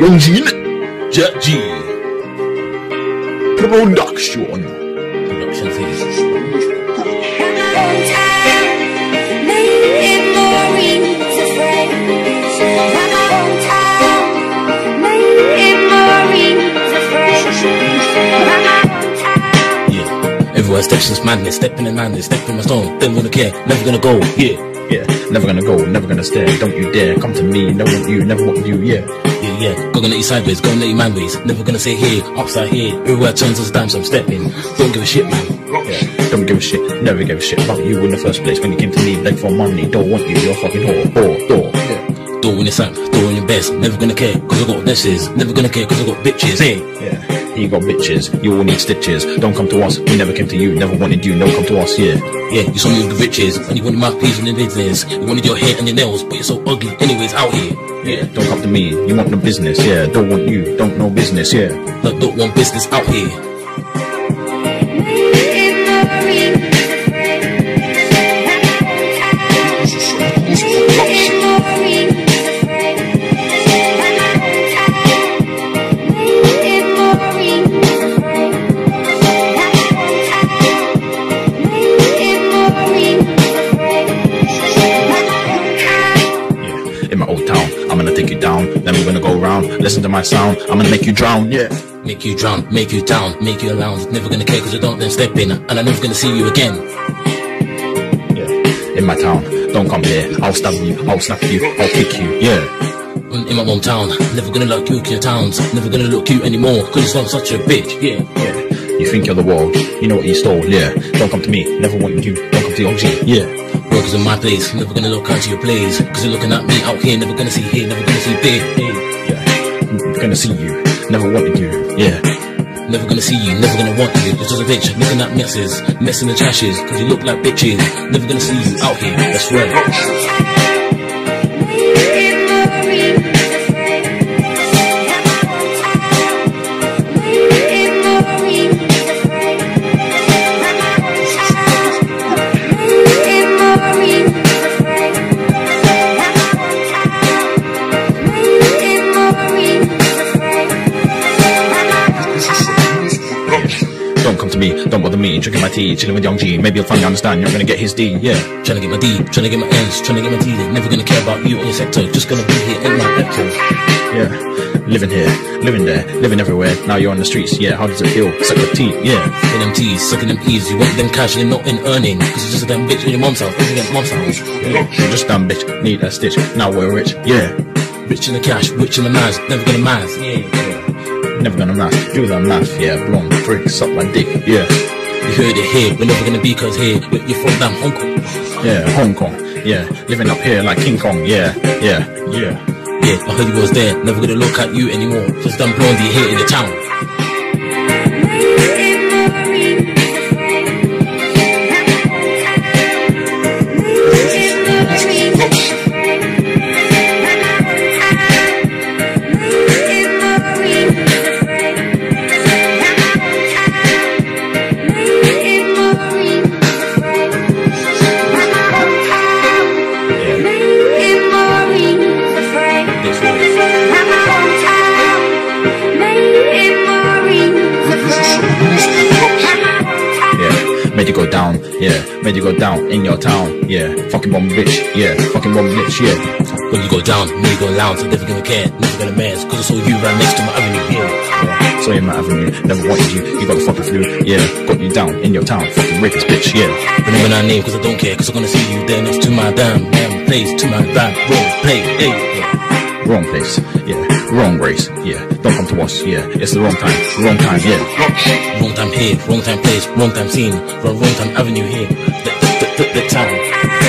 Youngjin, Jet. Production. Production. Everywhere steps is madness, stepping in madness, stepping my stone, never gonna care, never gonna go, yeah. Never gonna go, never gonna stare. Don't you dare come to me. Never want you, never want you. Yeah, Yeah, yeah, go gonna you sideways, go gonna you man ways, never gonna say here, upside here, everywhere turns as a dime, so I'm stepping, don't give a shit man. yeah. Don't give a shit. Never give a shit about you in the first place. When you came to me, beg for money. Don't want you. You're fucking whore. Whore. Door. Yeah. Your sack, door in your best, never gonna care, cause I got messes, never gonna care, cause I got bitches, hey. Yeah. You got bitches. You all need stitches. Don't come to us. We never came to you. Never wanted you. Don't come to us. Yeah. Yeah, you saw me with the bitches, and you wanted my piece and the business, you wanted your hair and your nails, but you're so ugly anyways out here. Yeah. Don't come to me. You want no business. Yeah. Don't want you. Don't know business. Yeah. Don't want business out here. We're gonna go round. Listen to my sound. I'm gonna make you drown. Yeah. Make you drown, make you down, make you a lounge. Never gonna care cause you don't then step in, and I'm never gonna see you again. Yeah. In my town. Don't come here. I'll stab you. I'll slap you. I'll kick you. Yeah. In my hometown, never gonna look cute in your towns, never gonna look cute anymore, cause you're such a bitch, yeah. Yeah. You think you're the world. You know what you stole. Yeah. Don't come to me. Never want you. Don't come to the OG. Yeah. Workers in my place, never gonna look out to your place, cause you're looking at me out here, never gonna see here, never gonna see there. Gonna see you. Never wanted you. Yeah. Never gonna see you, never gonna want you. You're just a bitch, looking at messes, messing the trashes, cause you look like bitches. Never gonna see you out here, that's right. To me. Don't bother me. Drinking my tea. Chilling with Young G. Maybe you'll finally understand. You're not gonna get his D. Yeah. Trying to get my D, trying to get my N's, trying to get my T's. Never gonna care about you or your sector, just gonna be here in my vector. Yeah. Living here. Living there. Living everywhere. Now you're on the streets. Yeah. How does it feel? Suck the tea. Yeah. Getting them T's, sucking them E's. You want them cash, you're not in earning, cause you're just a damn bitch in your mom's house, living at mom's house. yeah. You're just dumb bitch. Need a stitch. Now we're rich. Yeah. Rich in the cash, rich in the mass, never gonna mass. Yeah. Never gonna math. Do the math. Yeah. Blonde. Prick. Suck my dick. Yeah. You heard it here, we're never gonna be cause here, where you from damn Hong Kong. Yeah. Hong Kong. Yeah. Living up here like King Kong. Yeah. Yeah. Yeah. Yeah, I heard you was there, never gonna look at you anymore, just damn blondie here in the town. Made you go down. Yeah, made you go down in your town. Yeah, fucking bomb bitch. Yeah, fucking bomb bitch. Yeah, When you go down, me go lounge, never gonna care, never gonna mess, cause I saw you right next to my avenue here. yeah. So in my avenue, never wanted you. You got the fucking flu. Yeah, got you down in your town. Fucking rapist bitch. Yeah, Remember my name, cause I don't care, cause I'm gonna see you there next to my damn, damn place, to my damn wrong place, hey. wrong place. Yeah, wrong race. Yeah, don't come to us. Yeah, it's the wrong time. Wrong time. Yeah, Wrong time here, wrong time place, wrong time scene, wrong, wrong time avenue here, the, the, the, the, town.